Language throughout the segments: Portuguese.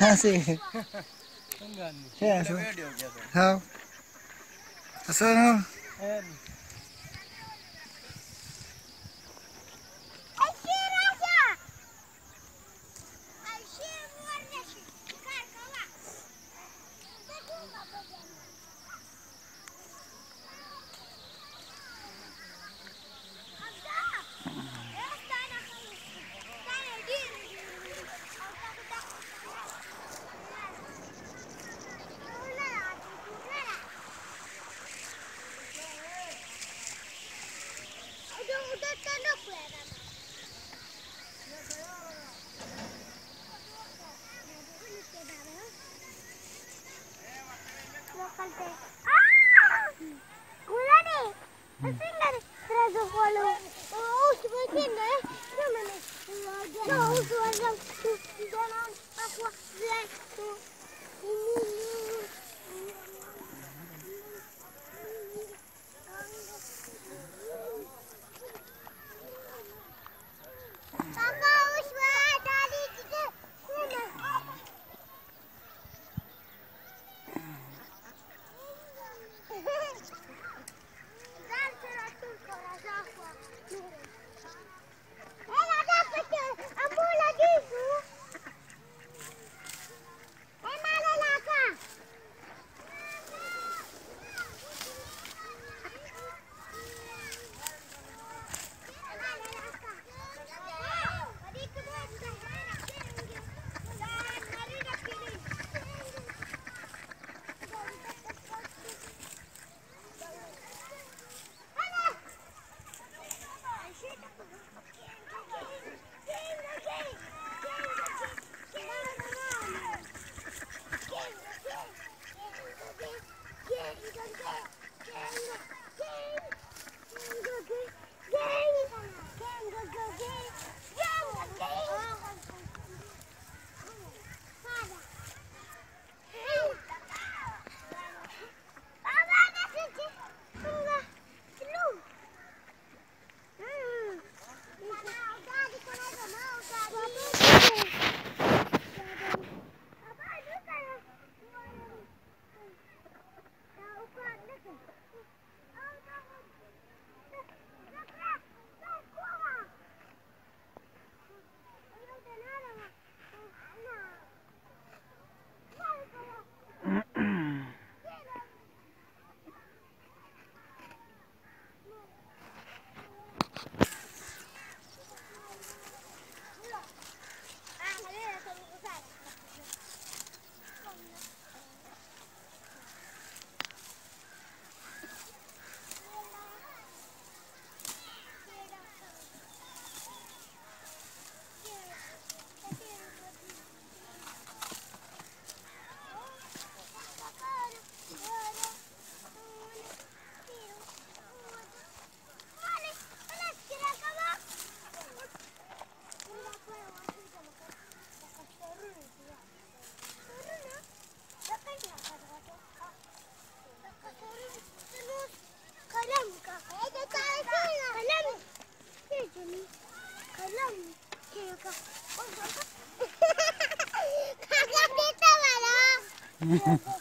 हाँ सही है क्या है सर हाँ sir Mm-hmm.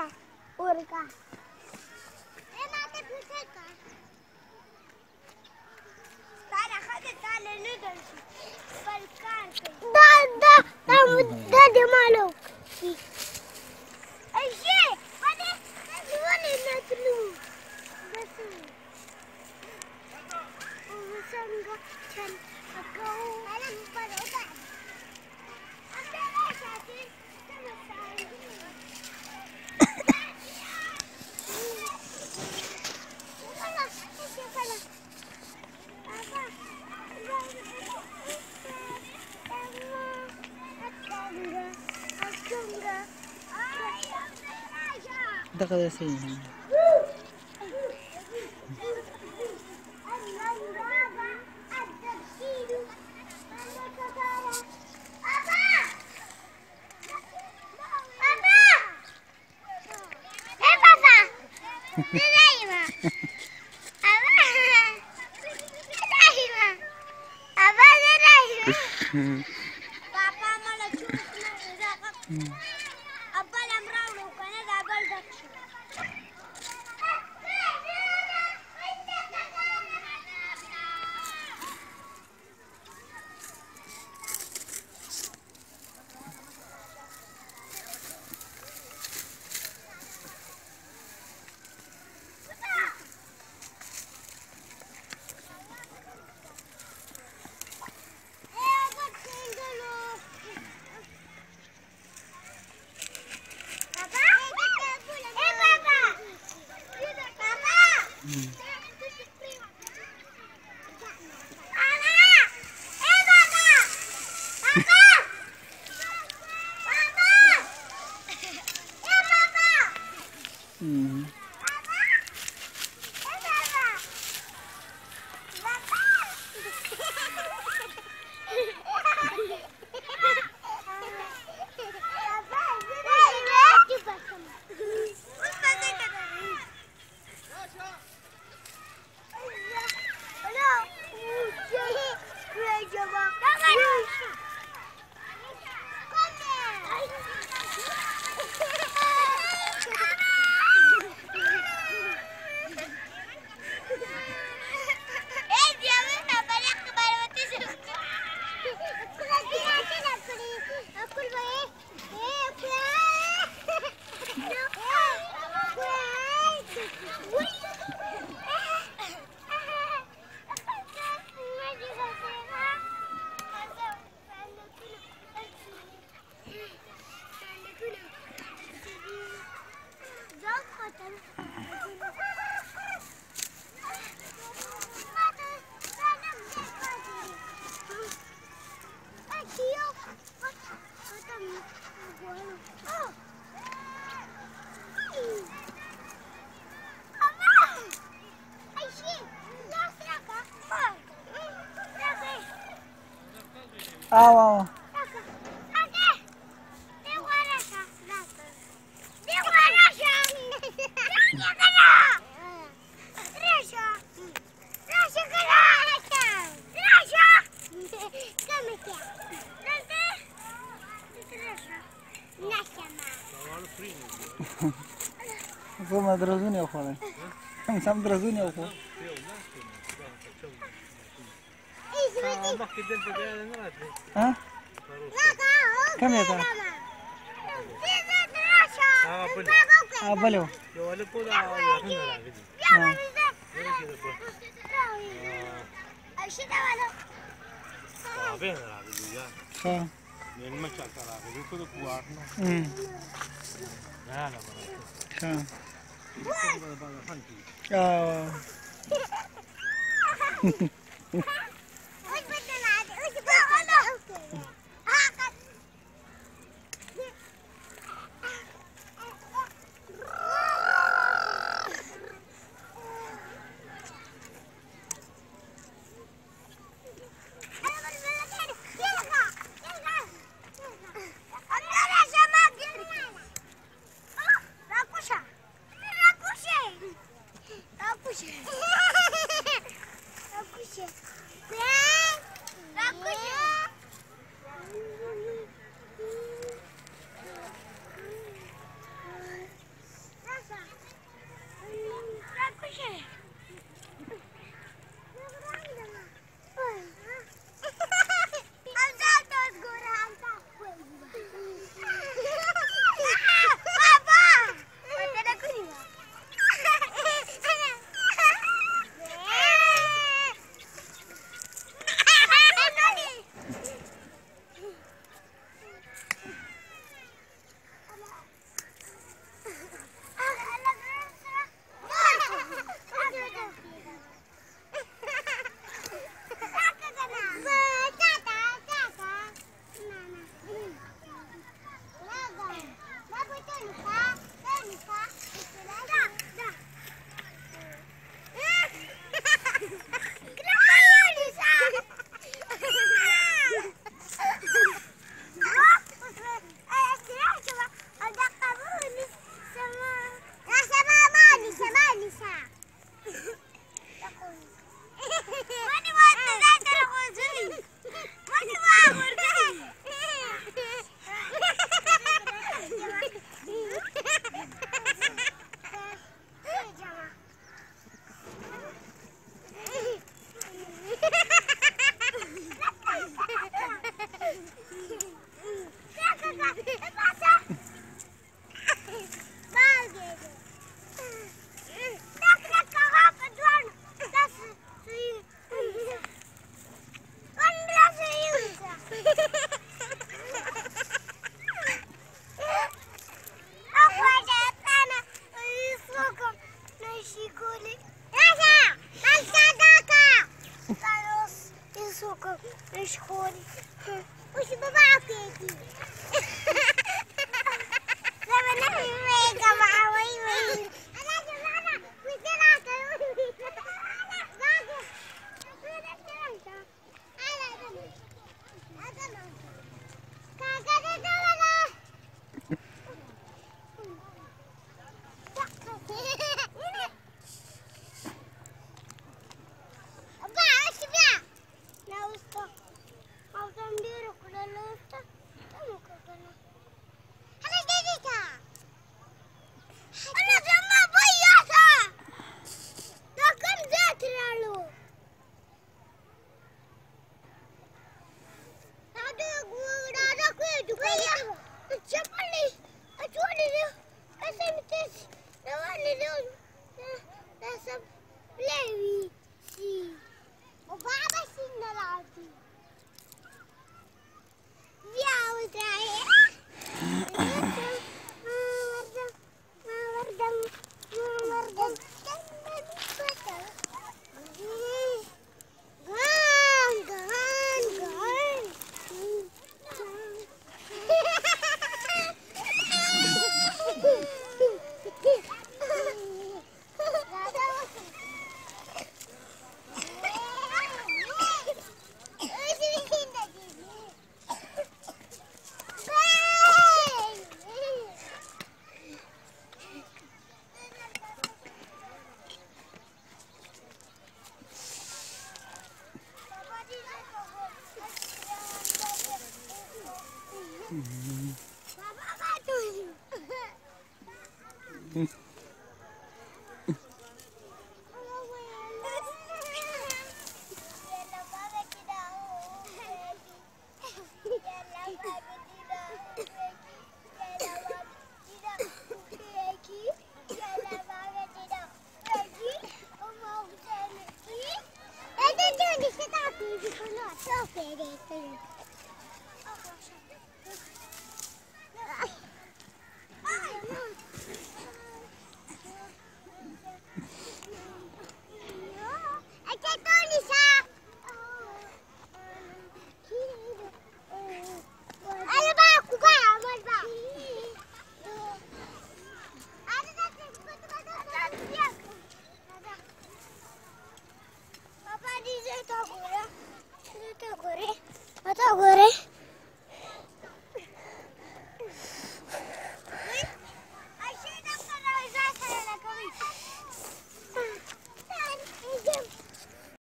Urca. Urca. Ema te puteca. Tare, haide tale, nu dă și spălcanță. Da, da, da, da de mai loc. Așa, poate, da, zvone, da, tu nu. Da. O, să-mi gocen, acolo. Hai, nu, pără, da. Siya. Ito ka Au, au. Zama drăzune acolo. Am drăzune acolo. ها؟ كم يا ترى؟ بلو Oh. escolhe. Hoje babá, é aqui. problemi. Sì. O baba signalati. Via, oltre